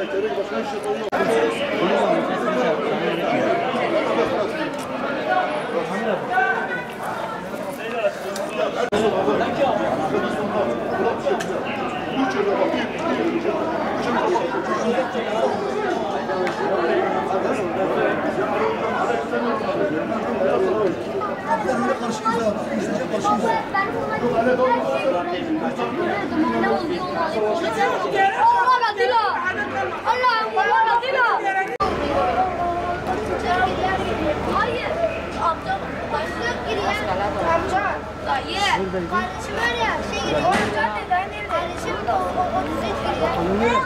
Hayır. Dayı. Kardeşim var ya şey giriyor. Amca ne? Kardeşim o, o, o düzey giriyor.